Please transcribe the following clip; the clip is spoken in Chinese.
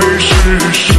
还是谁？